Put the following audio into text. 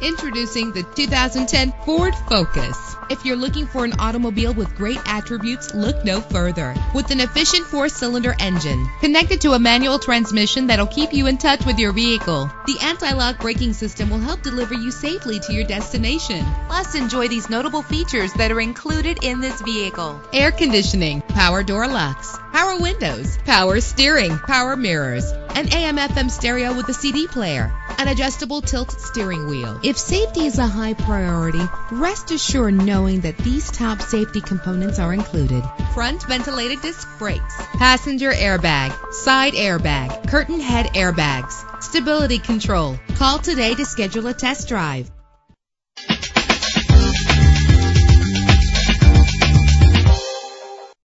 Introducing the 2010 Ford Focus. If you're looking for an automobile with great attributes, look no further. With an efficient four-cylinder engine connected to a manual transmission that'll keep you in touch with your vehicle, the anti-lock braking system will help deliver you safely to your destination. Plus, enjoy these notable features that are included in this vehicle: air conditioning, power door locks, power windows, power steering, power mirrors, an AM/FM stereo with a CD player, an adjustable tilt steering wheel. If safety is a high priority, rest assured knowing that these top safety components are included. Front ventilated disc brakes, passenger airbag, side airbag, curtain head airbags, stability control. Call today to schedule a test drive.